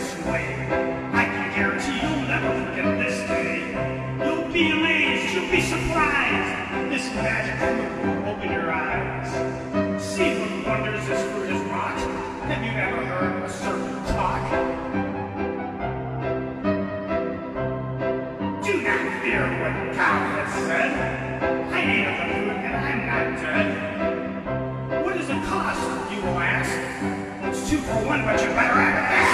this way. I can guarantee you'll never forget this day. You'll be amazed, you'll be surprised. This magic will open your eyes. See what wonders this fruit has wrought. Have you ever heard a serpent talk? Do not fear what God has said. I the two for one, but you better act fast.